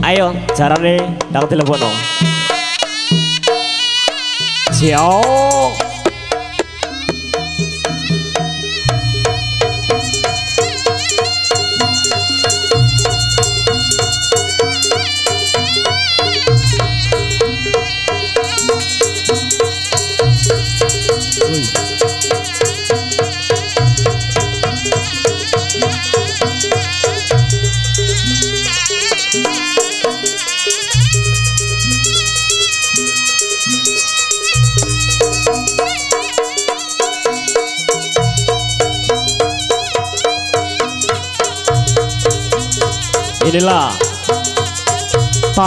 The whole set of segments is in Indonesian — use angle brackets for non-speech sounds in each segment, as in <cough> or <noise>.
Ayo, jarane dang telepono. Ciao.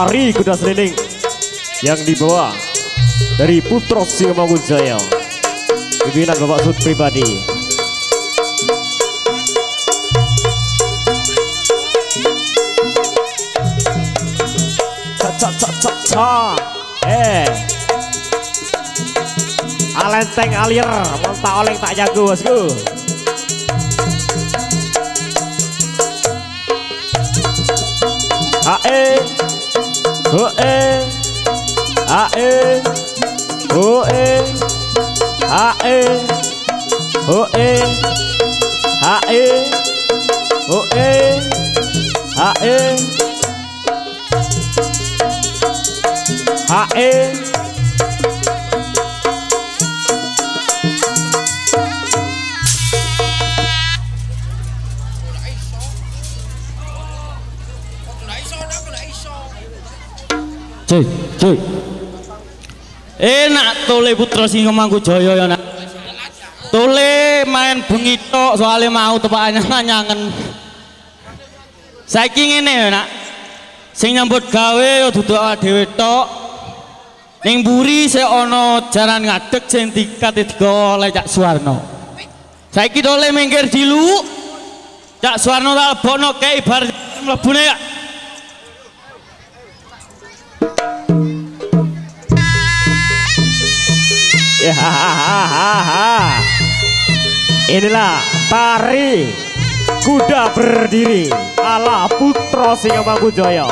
Tari kuda seliling yang dibawa dari Putro Singamangujaya pimpinan Bapak Sud pribadi. Ca ca ca eh. Alenteng alir tak oleng tak jago bosku Ae, ho ê, a ê, ho ê, a ê, ho ê, a ê, ho ê, a ê, ha ê. Cuy. Enak tole putra singa mangku jaya ya nak. Tole main bengi tok soalnya mau tepak anyang-anyangen. <laughs> Saiki ngene ya nak. Sing nyambut gawe ya duduk dhewe tok. Ning mburi sik ana jaran ngadeg sing dikat digawa oleh Cak Suwarno. Saiki tole minggir dilu. Cak Suwarno tak lebokno kei bar mlebune ya. Ya, <laughs> Inilah tari kuda berdiri ala Putra Singamangkujoyo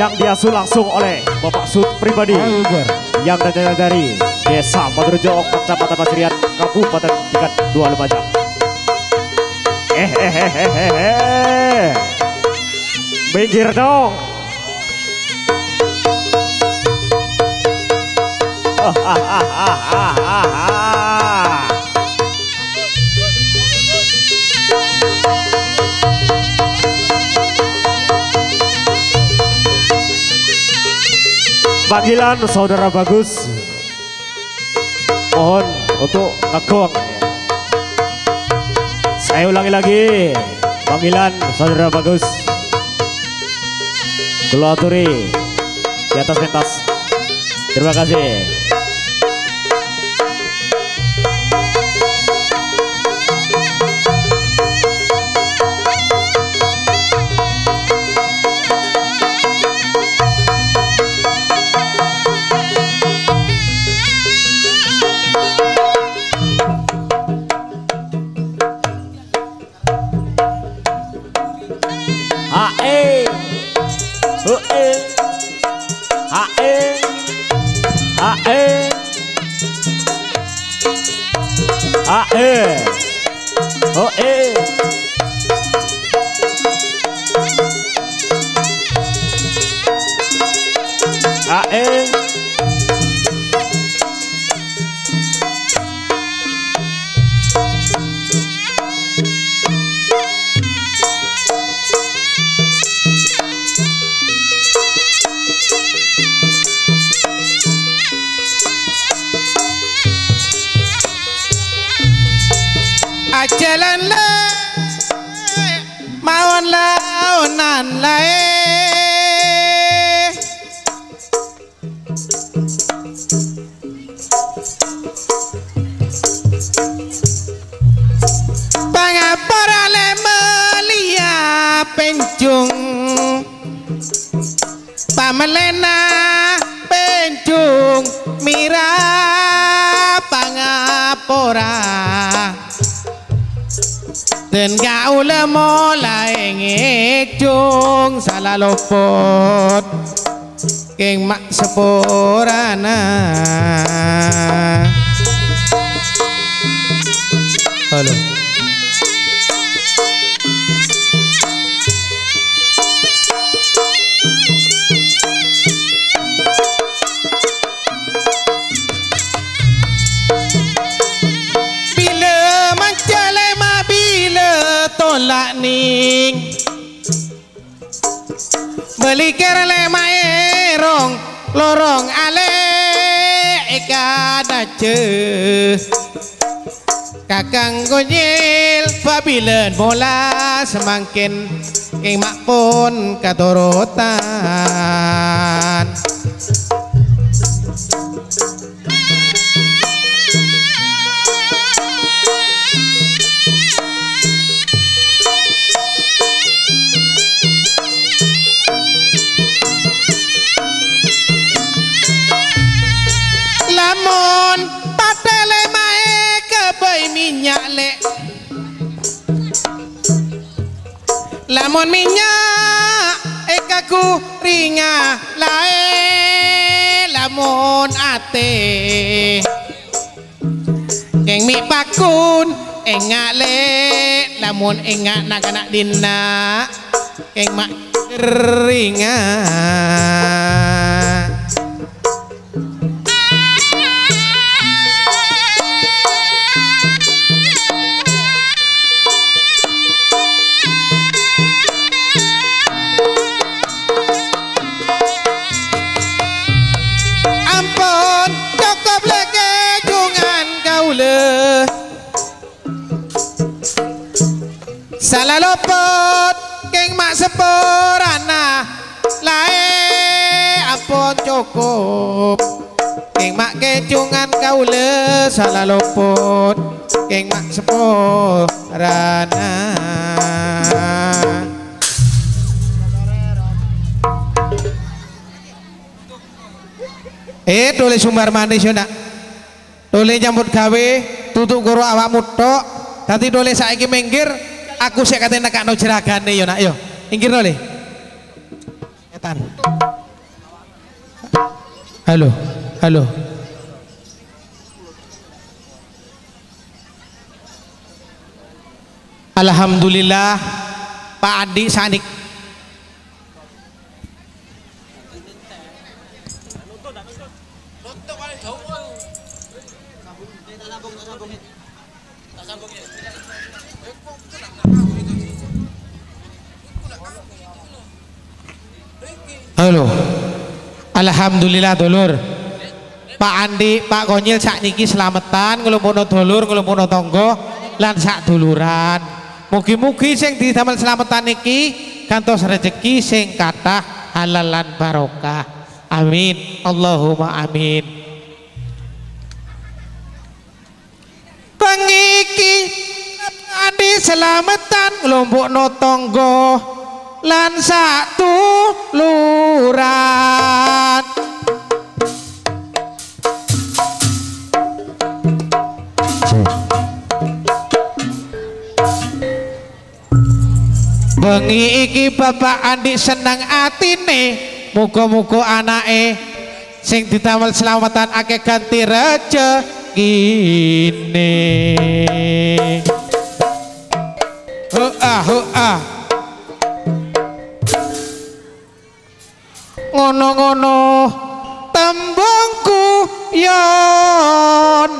yang diasuh langsung oleh Bapak Sud pribadi yang datang dari Desa Madurjo, Kecamatan Pasirian, Kabupaten Tingkat Dua Lumajang. Eh, eh, eh, eh, eh, eh. Minggir dong. <laughs> Panggilan saudara bagus. Mohon untuk ngegong Saya ulangi lagi Panggilan saudara bagus. Kulaturi Di atas pentas. Terima kasih ora. Den gaul mola engek jung salalopot keng mak seporana halo. Tolak ning Melikir lema erong lorong ale dace. Kakang gonyil pabilen bola semakin Keng mak pun katorotan lamun minyak eh, ekaku ringa lae lamun ate. Eng mi pakun eng ngale lamun eng nak anak dina eng mak ringa. Lopot keng mak sepurana Lae ampun cukup Keng mak kecungan kau le Salah lopot keng mak sepurana Eh, tulis sumbar manis yo nak. Tulis nyambut gawe, tutup goro awakmu tok. Dadi tulis saiki minggir, aku sik kate nekakno jeragane yo nak yo. Minggir tulis. Etan. Halo, halo. Alhamdulillah Pak Andi sanik Halo. Alhamdulillah dulur. Pak Andi, Pak Konyil sak niki selamatan nglumpuno dulur, nglumpuno tangga lan sak duluran. Mugi-mugi sing didamel selamatan niki kantos rezeki sing kathah halal lan barokah. Amin. Allahumma amin. Pengiki Andi selamatan nglumpukno tangga lan satu luran Bengi iki Bapak Andi seneng atine. Muga-muga anake sing ditamel selamatan akeh ganti rezekine. Hoah hoah ngono-ngono. Tembungku yonan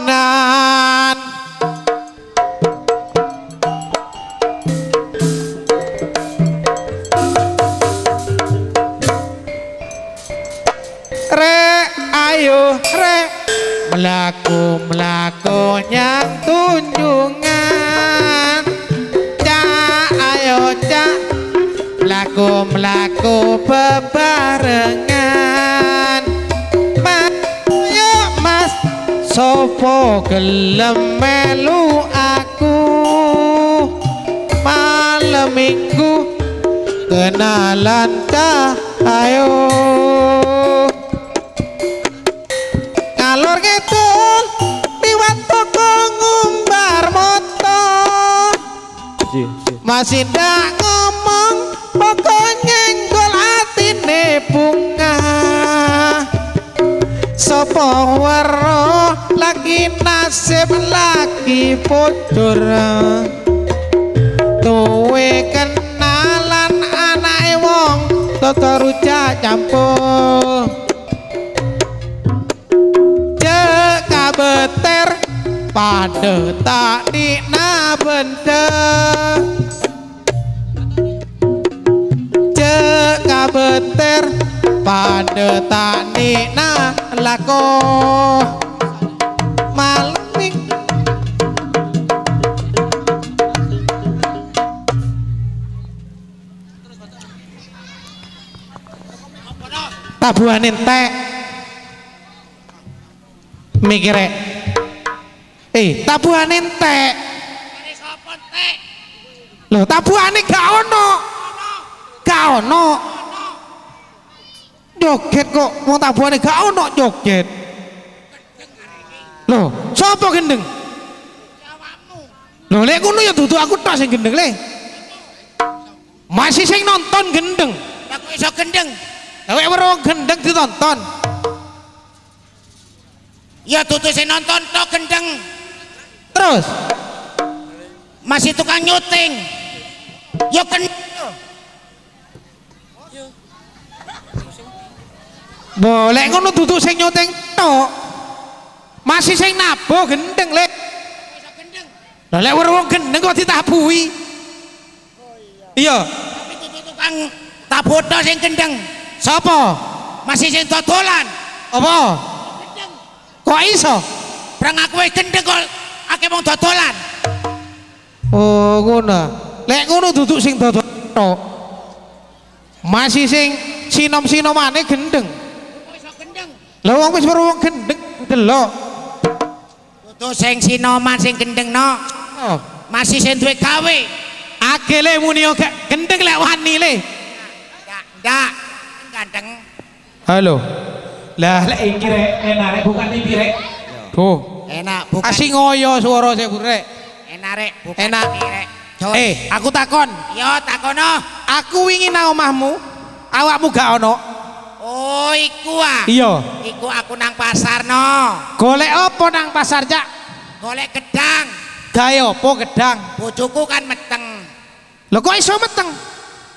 Rek ayo rek. Melaku melaku nyang tunjungan. Cak ayo cak. Melaku melaku bebarengan mas yuk mas. Sopo gelem melu aku? Malam minggu kenalan cah ayo. Ngalor ngidul liwat toko ngumbar moto Ji. masih ndak waro lagi nasib lagi pucur Tuwe kenalan anake wong Toto rujak campur. Cek kabeter pada tak dina benda. Cek kabeter pada tak dina lako Maling tabuhan entek. Mikir rek. eh tabuhan entek. Lho tabuhane gak ono. Gak ono joget kok mau tabuhane gak ono joget lho sapa gendeng lho lek ngono ya dudu aku tok sing gendeng le masih sing nonton gendeng Aku iso gendeng. Lek weruh gendeng ditonton Ya tutu sing nonton tok gendeng. terus Masih tukang nyuting. Ya gendeng. Boleh ngono dudu sing nyuting tok masih sing nabo gendeng lek gendeng. Lah lek weruh gendeng kok ditabuhi. Iya. Tapi tutu tukang taboto sing gendeng. Sapa? Masih sing dodolan. Apa? Kok iso? Perang aku wis gendeng kok akeh wong dodolan. Oh, ngono. Lek ngono duduk sing dodol tok. Masih sing sinom-sinomane gendeng. Gendeng? Lah wong wis weruh gendeng delok. Tutu sing sinoman sing gendeng no. Oh. Masih sing duwe gawe. Akeh le muni gak gendeng lek wani le. Ndak, ndak. Ganteng. Halo. Lah lek iki rek enak rek bukan TV rek. Tuh. Enak bukan. Asing ngoyo suara saya rek. Enak rek, bukan Enak. rek. Jos. Eh, aku takon. Yo takono. Aku wingi nang omahmu, awakmu gak ono. Oh, iku ah. Iya. Iku aku nang pasar no. Golek apa nang pasar, Cak? Golek gedang. Gawe apa gedang? Bojoku kan meteng. Lho kok iso meteng?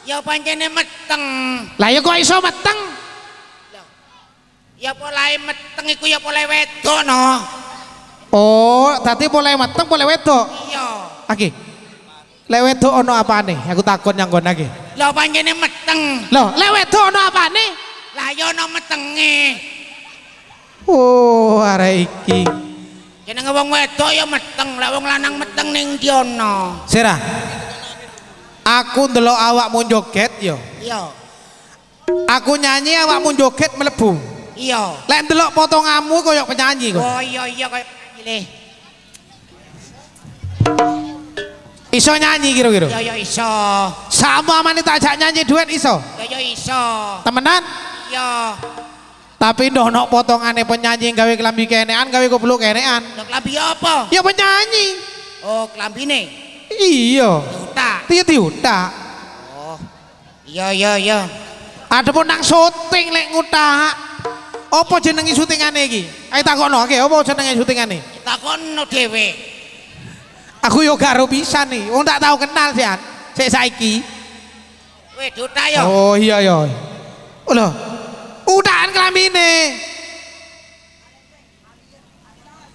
Ya pancene meteng. Lah ya kok iso meteng? Ya polahe meteng iku ya polahe wedok no. Oh, dadi mulai meteng mulai wedok. Iya. Oke. Wedok ono apane? Aku takon yang kono iki. Lah pancene meteng. Loh, lek wedok ono apane? Lah ya metenge. Oh, arek iki. Jenenge wong wedok ya meteng, lah wong lanang meteng ning ndi ono. Sira. Aku ndelok awakmu joget yo. Iya. Aku nyanyi awakmu joget mlebu. Iya. Lek ndelok potonganmu koyo penyanyi kok. Oh iya iya kaya gile. Iso nyanyi kira-kira. Ya ya iso. Sama amane tak ajak nyanyi duet iso. Ya ya iso. Temenan? Ya. Tapi ndono potongane penyanyi gawe kelambi kenean gawe goblok kenean. Lah klambi apa? Ya penyanyi. Oh, klambine. Iya. Utak. Tiya diutak. Oh. Iya iya iya. Ada pun nang syuting lek ngutak. Apa jenenge syutingane iki? Ayo takokno, oke, apa jenenge syutingane? Takono dhewe. Aku yo gak pisan nih, wong tak tahu kenal sih. Sik saiki. Weh, utak ya. Oh iya iya. Oh lho. Utakan kelambine.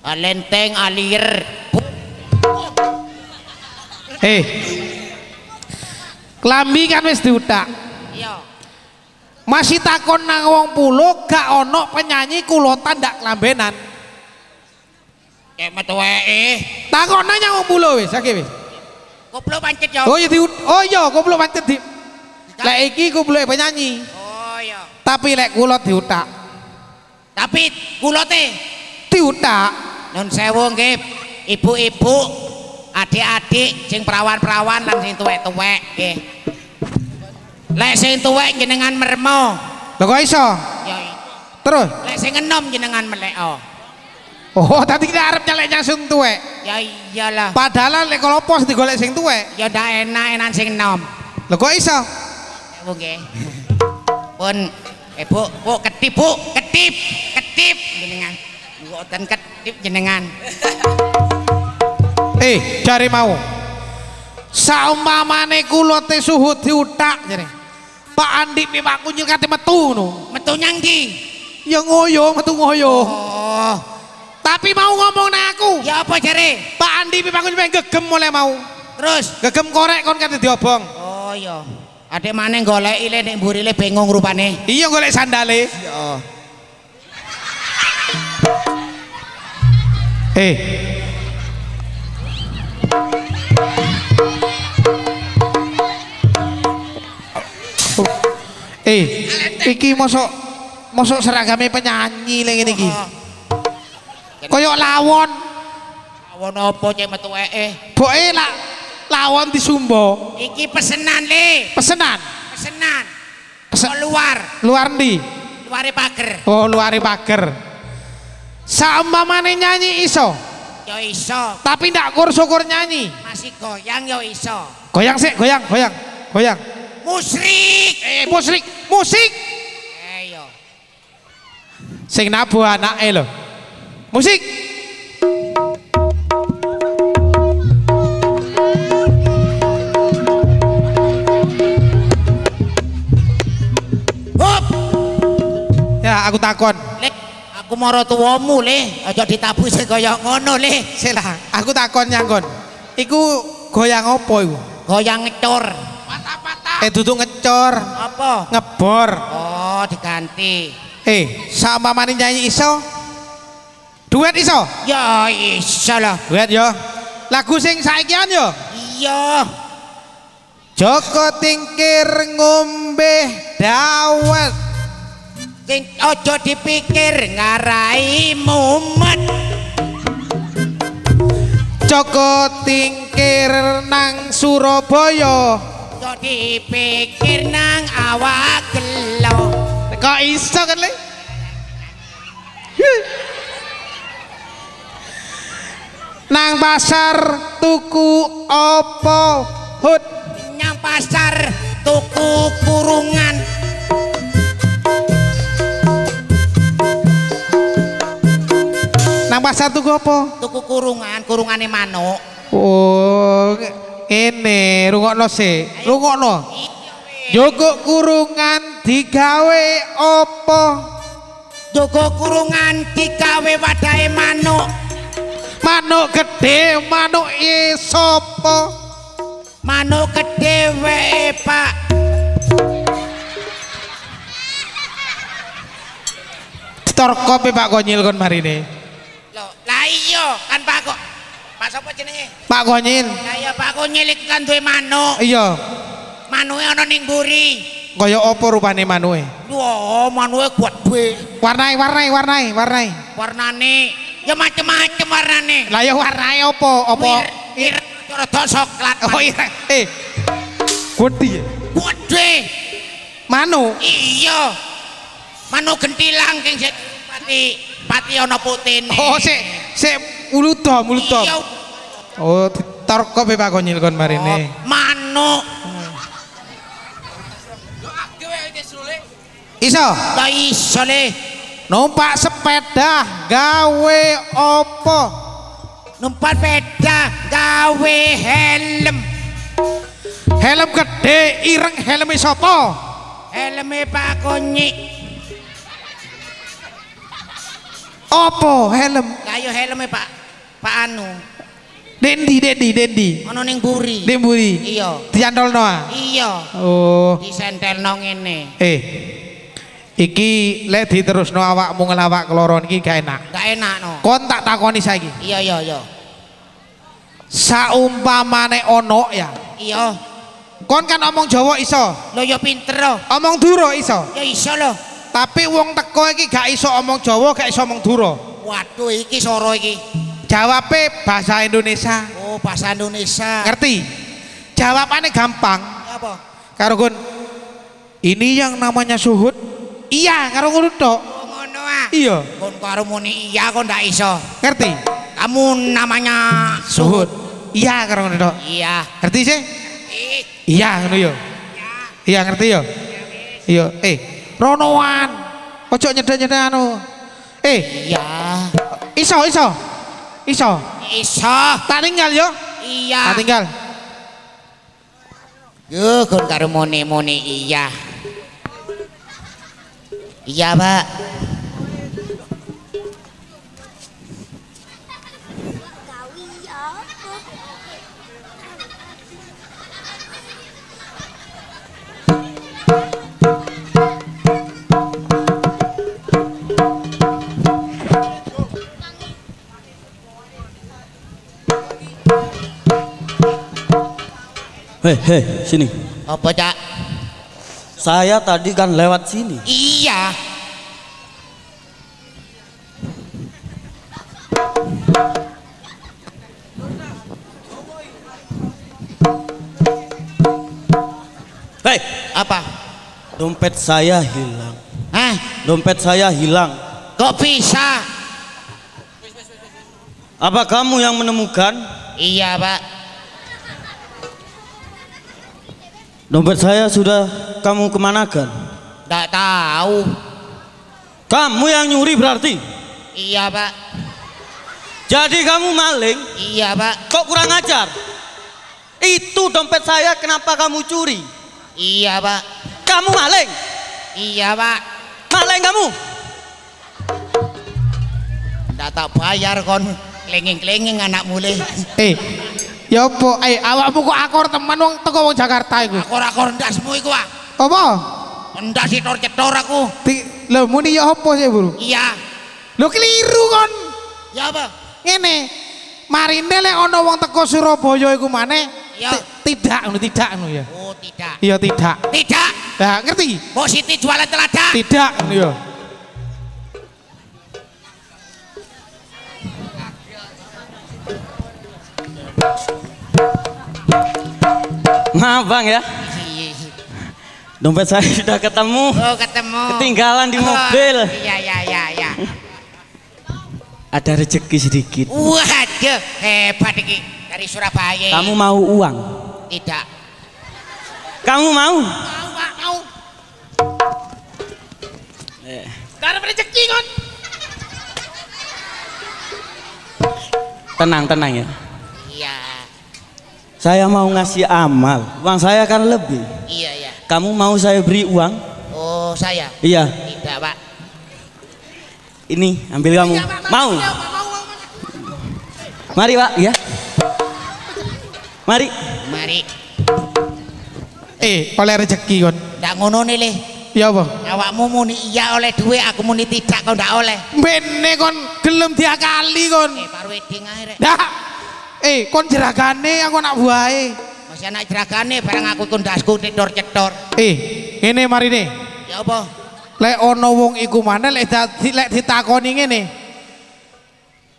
Alenteng alir. Hei. Kelambi kan wis diutak. Iya. Masih takon nang wong pulo gak ono penyanyi kulotan ndak kelambenan. Kayak metu wae. Takon nang wong pulo wis, oke wis. Koplo pancet ya. Oh iya Oh iya, goblok pancet di. Lek iki goblok penyanyi. Oh. Tapi lek kulot diutak. Tapi kulote Diutak. nun sewu nggih ibu-ibu adik-adik sing perawan-perawan lan sing tuwek-tuwek nggih. Lek sing tuwek jenengan mermo. Lho kok iso? Ya Terus lek sing enom jenengan melek oh. <laughs> Tadi kita arep nyalek nyang sing tuwek. Ya iyalah. Padahal lek kalau pos digolek sing tuwek. Ya ndak enak enak sing enom. Lho kok iso? Bu nggih. Pun eh Bu, Bu ketip Bu, ketip, ketip jenengan. Mboten ketip jenengan. <laughs> Eh, cari mau. Saumpamane kula te suhu diutak jare. Pak Andi pi Pak Kunyil kate metu no. Metu nyang ndi? Ya ngoyo, metu ngoyo. Oh, Tapi mau ngomong nang aku. ya apa jare? Pak Andi Kunyil pengen gegem oleh mau. Terus Gegem korek kon kate diobong. Oh iya. Adek maneh goleki le nek mburi le bingung rupane. Iya golek sandale. Iya. Eh. Eh, iki mosok mosok seragame penyanyi lagi ngene iki. Koyok lawon, Awon apa cek metu ee? boke lah lawon di Sumbo. Iki pesenan le, Pesenan pesenan. Pesen- Kok luar, luar ndi? luare pager. Oh, luare pager. Saumpamane nyanyi iso, Yo iso, tapi ndak kur-syukur nyanyi. masih goyang yo iso. Goyang sih, goyang, goyang, goyang. Musrik. Eh, musik, musik. Eh yo. Sing nabu anake lho. Musik. Ya, aku takon. lek aku mara tuwamu le, aja ditabuh sing kaya ngono le. Sila, aku takon nyangkon. Iku goyang apa iku? Goyang ngecor. Eh duduk ngecor, Apa? ngebor. Oh, diganti. Eh, sama mani nyanyi iso? Duet iso? Ya iso lah. Duet yo. Lagu sing saikian yo. Iya. Joko tingkir ngombe dawet. Sing aja dipikir ngarai mumet. Joko tingkir nang Surabaya. Aja dipikir nang awak gelo. Kok iso kan le? Nang pasar tuku opo hut Nyang pasar tuku kurungan. Nang pasar tuku opo? Tuku kurungan, kurungane manuk. Oh, ini rungokno sih, rungokno. Joko kurungan digawe opo? Tuku kurungan digawe wadahe manuk. Manuk gede, manuk isopo. Manuk gedhe wae, Pak. Torko pe Pak Konyil kon marine. Lah iya kan Pak kok. Pak sapa jenenge? Pak Konyil. Lah iya Pak kok nyelik kan duwe manuk. Iya, Manuke ana ning mburi. kaya opo rupane manuke? Wah, manuke gede. Warnai, warnai, warnai, warnai. Warnane ya macem-macem warnane. Lah ya warnai opo? Opo? Wir, wir, rada coklat. Oh iya, eh. Gede. ya? Gede. Manu. Iya. Manuk gentilang sing pati pati ana putine. Oh, sik sik uludom, uludom. Iya. Oh, torko pe Pak kon marine. Manuk. Iso. Lah iso le. Numpak sepeda gawe opo? Numpat peda gawe helm. Helm gede, ireng helm sapa? Helme Pak Konyik. Opo helm? Lah yo helme Pak Pak Anu. Dendi, dendi, dendi. Ana ning buri. Demburi. Iya. Diantolno ah. Iya. Oh. Disentelno ngene. Eh. Iki lek diterusno awakmu ngelawak keloron iki gak enak. Gak enak no. Kon tak takoni saiki. Iya iya iya. Saumpamane ono ya. Iya. Kon kan omong Jawa iso, Lo yo pinter lo. omong Duro iso. Ya iso lo. Tapi wong teko iki gak iso omong Jawa, gak iso omong Duro. Waduh iki soro iki. Jawabe bahasa Indonesia. Oh bahasa Indonesia. Ngerti? Jawabannya gampang. Apa? Karo ini yang namanya suhud. Iya, karo ngono tok. Oh ngono ah. Iya, kon karo muni iya kok ndak iso ngerti? kamu namanya Suhud. Iya karo ngono tok. iya Ngerti sih? Ih, Iya ngono yo. Iya ngerti yo. Iya, eh ronoan. Ojo nyedek-nyedek anu. Eh, iya iso iso. Iso. iso Tak tinggal yo. iya Tak tinggal. Yo, kon karo muni-muni iya. Iya, Pak. Hei, hei, sini. Apa, Cak? Saya tadi kan lewat sini. Iya. Hei, Apa? dompet saya hilang. Hah? Dompet saya hilang. Kok bisa? Apa kamu yang menemukan? Iya, Pak. Dompet saya sudah kamu kemanakan? Nggak tahu. Kamu yang nyuri berarti? Iya, Pak. Jadi kamu maling? Iya, Pak. Kok kurang ajar? Itu dompet saya kenapa kamu curi? Iya, Pak. Kamu maling? Iya, Pak. Maling kamu? Nggak tak bayar kon kelinging-kelinging anak mulai. Eh, ya apa? Eh, awakmu kok akor teman wong teko wong Jakarta iku. Aku ora kon ndasmu iku, ah. Apa? Ndak cetor-cetor aku. Ti, lho muni ya apa sih, Bro? Iya. Lho keliru kon. Ya apa? Ngene. Marine lek ana wong teko Surabaya iku maneh Ya. ti- tidak ngono tidak ngono ya. Oh, tidak. Iya tidak. Tidak. Lah ngerti? Mbok Siti jualan teladak. Tidak ngono ya. Maaf bang ya, dompet saya <laughs> sudah ketemu. Oh, ketemu. Ketinggalan di Oh, mobil. Iya, iya, iya, iya. Ada rezeki sedikit. Waduh, hebat iki dari Surabaya. Kamu mau uang? tidak. Kamu mau? Mau, Pak, mau. Eh, Karena rezeki kon. tenang, tenang ya. Iya, Saya mau ngasih amal. Uang saya kan lebih. iya, iya. Kamu mau saya beri uang? Oh, saya. Iya. Tidak, Pak. Ini ambil kamu. Iya, Pak, Mau? Iya, Pak, mau, mau, mau. Mari pak, ya. Mari. Mari. Eh, oleh rezeki kon. Ndak ngono nih, Le. Ya apa? Awakmu muni iya oleh duit, aku muni tidak kau ndak oleh. Bene kon gelem diakali kon. Eh, baru wedding ae rek. Dah. Eh, kon jeragane aku nak buahe. Masih anak jeragane barang aku iku ndasku cetor-cetor. Eh, ngene marine. Ya apa? Lek ono wong iku maneh lek dadi lek ditakoni ngene.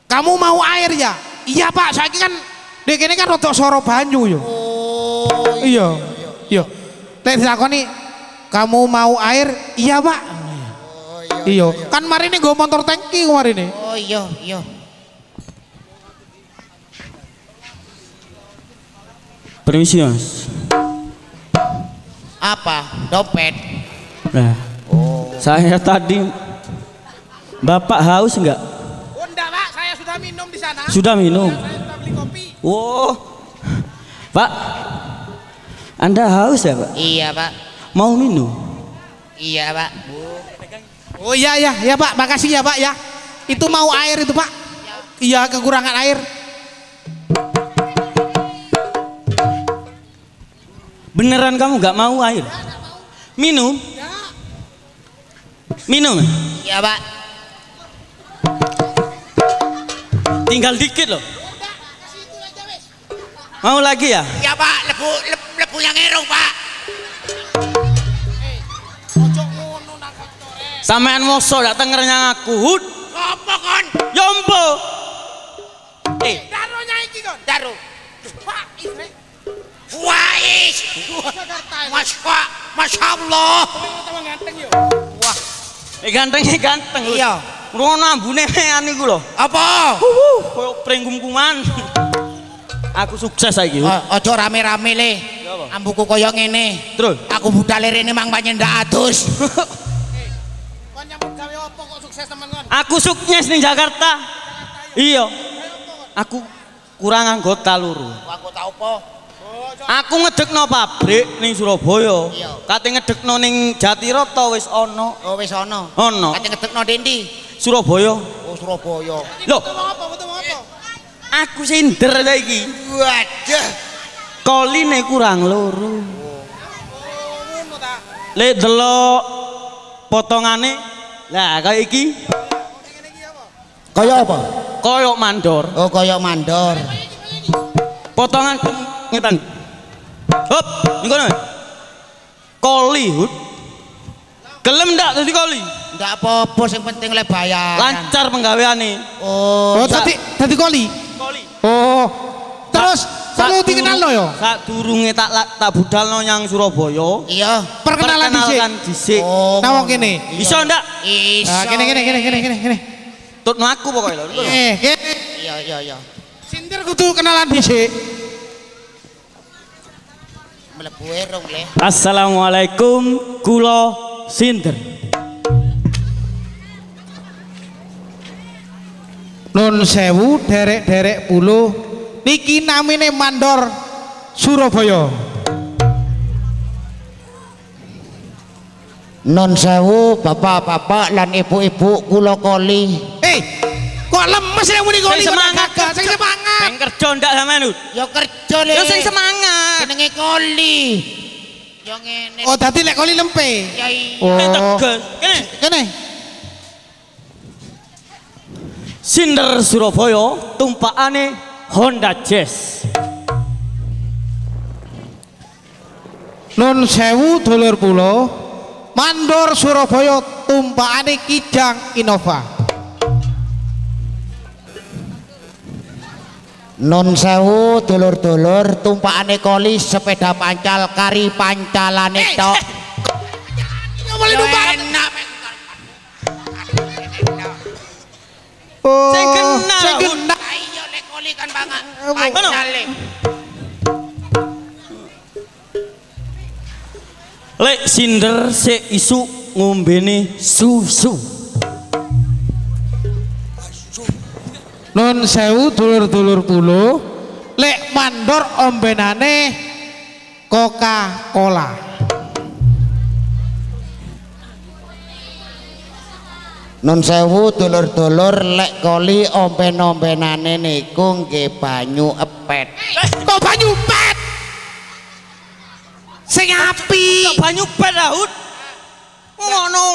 Kamu mau air ya? Iya, Pak. Saiki kan dek kene kan rada soro banyu yo. Oh, Iya. Iya. Lek ditakoni kamu mau air? Iya, Pak. Iya. Kan marine nggo motor tangki marine. oh iya, iya. Permisi mas. Apa? Dompet. Nah, saya tadi Bapak haus enggak? Oh, enggak, Pak. Saya sudah minum di sana. Sudah minum. Saya sudah beli kopi. Oh, Pak, Anda haus ya Pak? Iya, Pak. Mau minum? Iya, Pak. Oh iya ya, ya Pak, makasih ya Pak ya. Itu mau air itu Pak. Iya kekurangan air. Beneran kamu nggak mau air? Minum? Minum? Iya, Pak. Tinggal dikit loh. Mau lagi ya? Iya, Pak. Lebu lebu, lebu yang erong, Pak. Sampean moso dateng ngerenyang aku. Hud, Apa kon? yombo. Masya, Masya Allah. ganteng. Wah, eh gantengnya ganteng. Hud. iya. Ngono ambune an iku lho. Apa? Koyo prenggum-kuman. Aku sukses saiki. O- Ojo rame-rame le. apa? Ambuku koyo ngene. Terus Aku budal rene mang banyak ndak adus. <laughs> aku sukses ning Jakarta. Iya. Aku kurang anggota loro. Aku tau apa? Aku ngedekno pabrik ning Surabaya. Iya. Kate ngedekno ning Jatiroto wis ana. Oh wis ana. Ana. Kate ngedekno dendi. Surabaya. Oh Surabaya. Loh. Aku sinder lagi. Waduh. Koline kurang loro. Lek delok potongane lah kaya iki Kaya apa? koyok mandor. Oh kaya mandor. Potongan ngetan. Hop, ngono. Koli. Gelem ndak dadi koli? Ndak apa-apa sing penting le bayar. Lancar penggaweane. Oh, Oh, tadi tadi koli. Koli. Oh. Terus perlu dikenal durung- yo. Sak durunge tak tak budalno yang Surabaya. iya. Perkenalan dhisik. Oh. Nah, wong kene. Bisa ndak? Iso. Nah, kene kene kene kene kene kene. Tutno aku pokoknya lho. Eh, kene. Iya iya iya. Sindir kudu kenalan dhisik. Mlebu erung le. Assalamualaikum kula Sinter. Nun sewu derek-derek puluh niki namine Mandor Surabaya. Non sewu bapak-bapak lan ibu-ibu kula koli. Eh, kok lemes ya muni kok semangat, sing semangat. Sing kerja ndak sampean? Ya kerja le. Yo sing semangat. Jenenge koli. Ya ngene. Oh, dadi lek koli lempe. Ya iya. Eh, Oh. tegas. Kene. Kene. Sinder Surabaya tumpakane Honda Jazz. Nun sewu dulur pulo Mandor Surabaya tumpakane Kijang Innova. Non sewu dulur-dulur tumpakane koli sepeda pancal kari pancalane tok. Enak. Oh, Sing kena, sing Hun. kena. Ayo lek koli kan. Eh, Pancale. Lek Sinder se isu ngombene susu. Nun sewu dulur-dulur pulo lek mandor ombenane Coca-Cola. Non sewu dulur-dulur lek koli omben-ombenane niku nggih banyu epet. Kok banyu pet? Sing api. Banyu pet ah, Hud. Ngono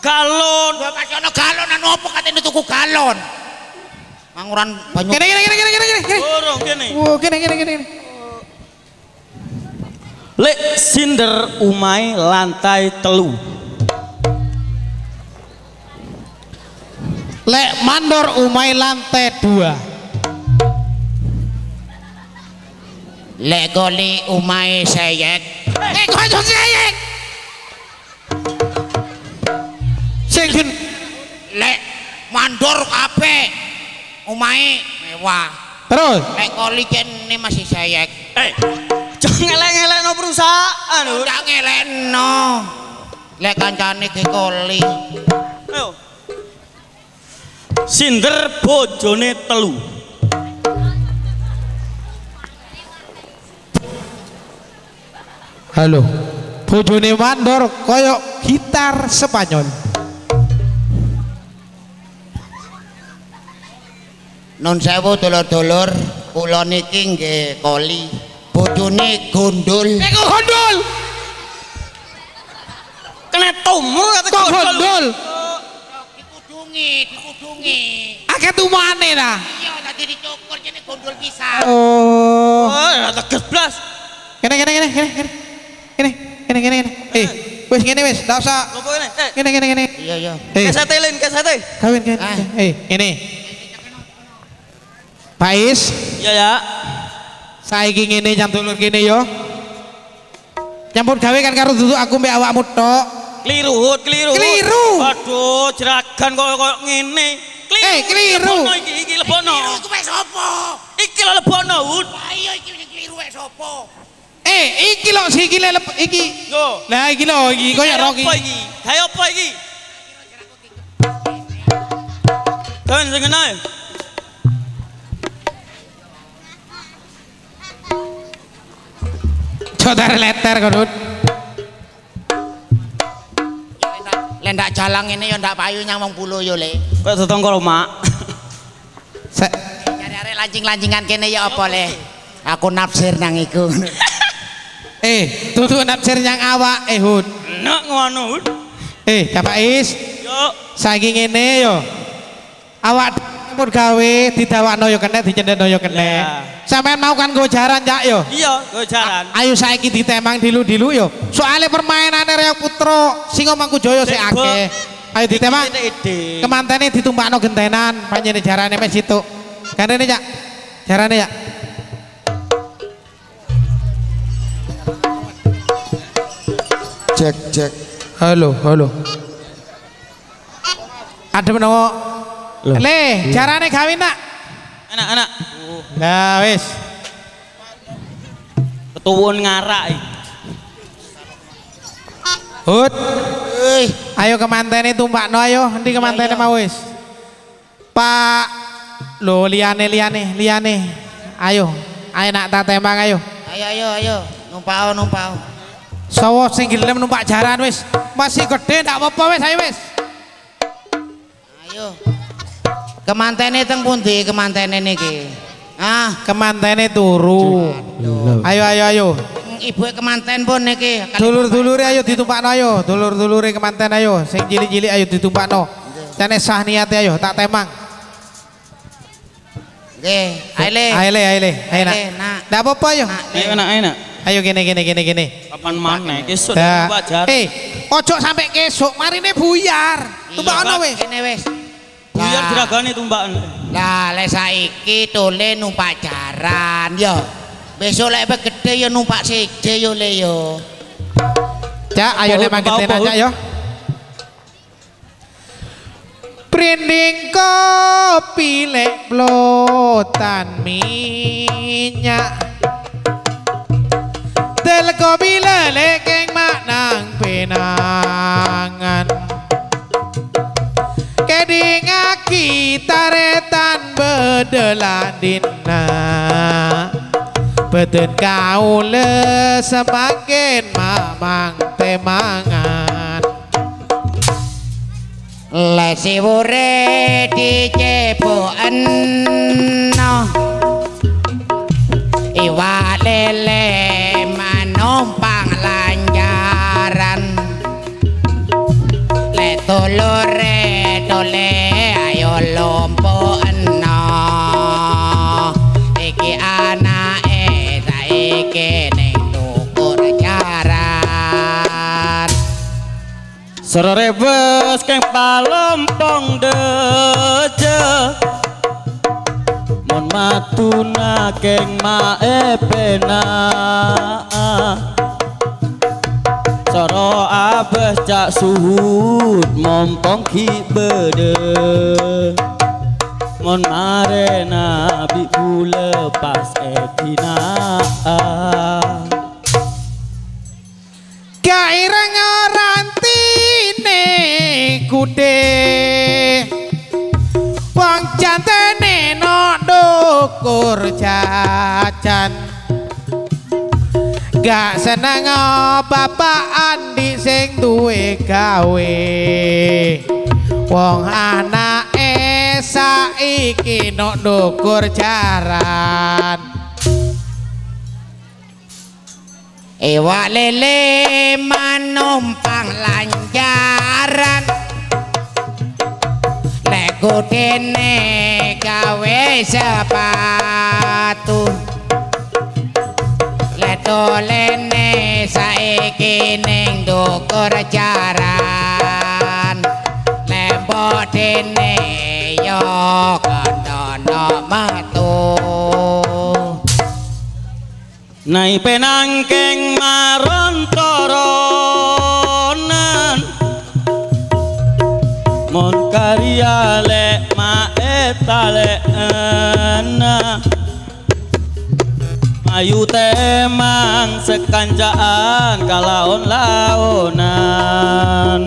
galon. Gua kasih ono galon anu apa katene tuku galon. Manguran banyu. Kene kene kene kene kene kene. Dorong kene. Wow, kene kene kene. kene. Lek Sinder umai lantai telu. Lek mandor umai lantai dua. Lek koli umahe seyek. Eh, kok aja seyek? Sing Lek mandor kabeh umahe mewah. terus Lek koli kene masih seyek. Eh, jangan ngelek-ngelek no perusahaan. Ndak ngelekno. Lek kancane ke koli. Ayo. Sinder bojone telu. Halo. Bojone mandor koyok gitar Spanyol. Nun sewu dulur-dulur kula niki nggih koli. Bojone gondol. Eh kok gondol? Kena tumur kata Kok gondol? Dikudungi, dikudungi. Akeh tumane nah. Iya, tadi dicukur jadi gondol bisa. Oh. Oh, ya tegas blas. Kene kene kene kene kene. Kene kene kene kene. Eh, wis ngene wis, ndak usah. Kene? Eh, Kene kene kene. Iya, iya. Eh, kesate lin, kesate. kawin kene. Ah. Eh, Pais, Ya ya. saiki ngene jam dulur kene yo. Nyampur gawe kan karo duduk aku mbek awakmu tok. Keliru, keliru. Keliru. Aduh, jeragan kok kok ngene. Keliru. Eh, keliru. Lebono iki, iki lebono. Keliru iku wis sapa? Iki lho lebono, Hud. Lah iya iki keliru wis sapa? Eh, iki lho sikile lep- iki. Yo. Lah iki lho iki koyo Rocky. Apa iki? Kayak apa iki? Kan sing ngene. Cotar letter kodut. Lek ndak jalang ngene ya ndak payu nyang wong pulo yo le. Kok tetongkol, Mak. Se Nyari arek lancing-lancingan kene ya apa le? Aku nafsir nang iku. <laughs> eh, tutu nafsir yang awak eh Hud. Nak ngono, Hud. Eh, Bapak Is, Yo. saiki ngene yo. Awak pun gawe didawakno yo kena dicendeno yo kena. Lah. Sampeyan mau kan gojaran jak yo. Iya, go jalan. Ayo saiki ditemang dilu-dilu yo. Soale permainane Reo Putra Singo Mangkujoyo sik Sik, Bu. akeh. Ayo ditemang. Kemantene ditumpakno gentenan, panjene jarane mes situ. Kandene Cak. Jarane ya. cek cek Halo, halo. Ada menawa. Le, jarane gawe nak. Enak. Lah wis. Ketuwun ngarak iki. Hut, ayo kemantene tumpakno ayo, endi kemantene mau wis. Pak Lo liane liane liane. Ayo, ayo nak tak tembang ayo. ayo ayo ayo, numpao numpao. Sawo sing gelem numpak jaran wis. Masih gede ndak apa-apa wis ayo wis. Ayo. Kemantene teng pundi kemantene niki? Ah, Kemantene turu. Ayo ayo ayo. ibu kemanten pun niki. Dulur-dulure ayo ditumpakno ayo. Dulur-dulure kemanten ayo. Sing cilik-cilik ayo ditumpakno. Jane sah niate ayo tak temang. Nggih, ayo le. Ayo le, ayo. Ayo nak. Nak. Ndak apa-apa ayo. Nak, le. Ayo enak, enak. Ayo gini gini gini gini. Kapan maneh? Kesuk. Eh, ojo sampai kesuk, marine buyar. Tumpakno Pak. wis. Kene wis. Buyar jeragane tumbakan. Lah lek saiki tole numpak jaran yo. Besok lek gede yo numpak siji yo le yo. Cak, ayo nek mangketen aja yo. Prinding kopi lek plotan minyak Tel kopi lelek keng maknang penangan di ngaki taretan bedelan dina. Beten kaule semakin mamang temangan. Lesi wure di Sore bes keng palompong deje Mon matuna keng mae pena. Soro abes cak suhud mompong ki bede. Mon marena bi bule pas etina Gaireng rantine kude Wong jantene no dukur jajan. Gak seneng bapak Andi sing duwe gawe. Wong anake saiki no dukur jaran. Iwak lele manumpang lanjaran Lego dene gawe sepatu. Leto lene saiki ning dukur jaran. Lembo dene yo kandono metu. Nai penangkeng maron Ayu temang sekanjaan kalaon laonan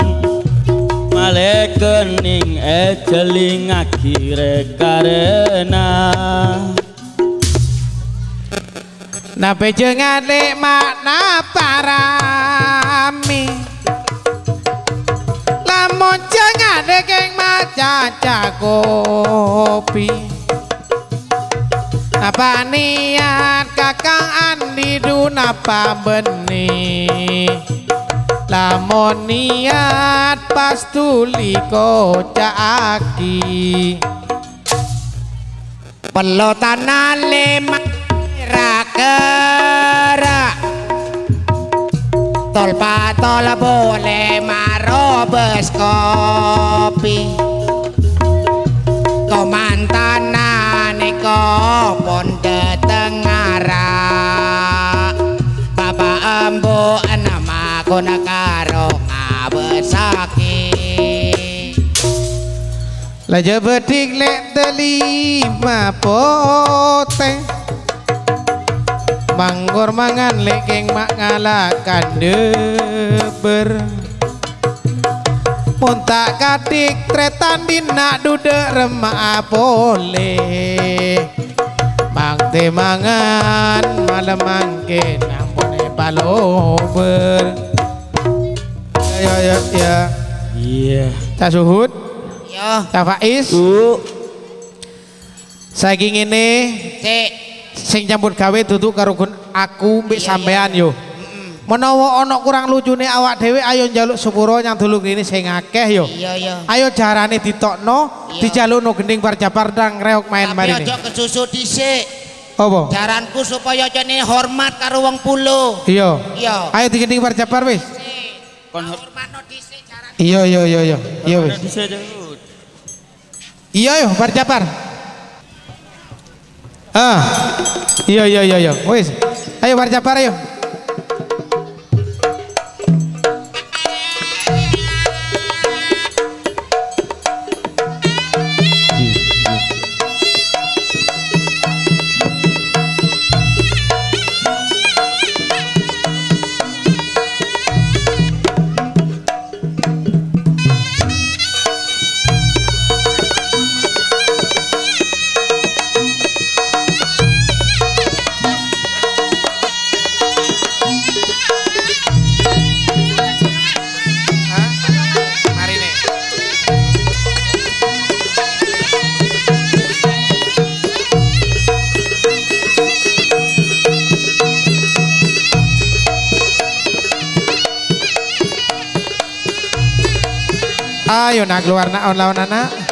Malek kening ejeling akhire karena. Nape jengan lek makna parami. Lamun jengan keng maca kopi Napa niat kakang Andi du napa beni Lamun niat pas tuli kocaaki pelotanan lima rakera tol patol boleh marobes kopi pon dateng arah bapak ambo enam aku negaro ngabesaki lajah bedik lek delima poteng manggur mangan lek geng mak ngalah kandeber Muntak kadik tretan dina dudek remak boleh Mang te mangan malam mangke nampone palober Ya ya ya. Iya. Cak Suhud yo Cak Faiz? Bu. Saiki ngene cek. sing nyambut gawe duduk karo gun aku mbek Iya, sampean yo. Menawa ana kurang lucune awak dhewe ayo njaluk sepuro nyang dulu kene sing akeh yo. iya iya Ayo jarane ditokno, Iya. dijalukno gending parjapar ndang reok main tapi marine. aja kesusu dhisik Apa? jaranku supaya jane hormat karo wong pulo Iya. iya Ayo digending parjapar wis. Kon hormatno dhisik jaran Iya iya iya iya. Iya wis. Iya yo parjapar. Ah. Iya iya iya iya. Wis. Ayo parjapar ayo. Ayo nak keluar nak on anak.